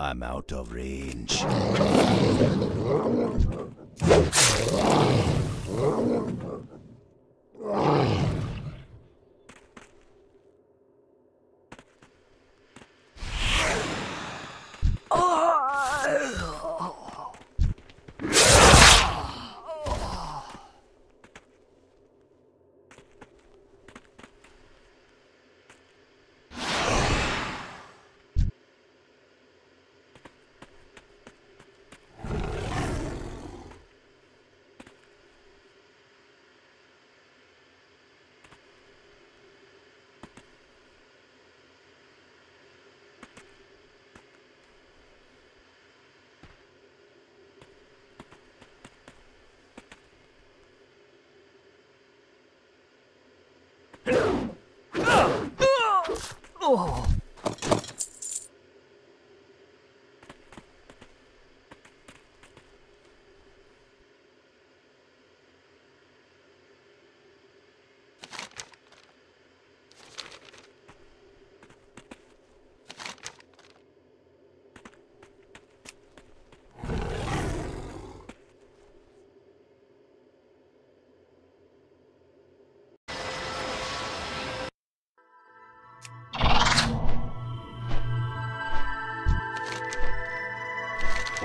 I'm out of range. Oh.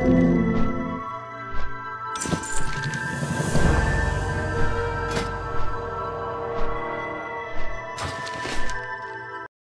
You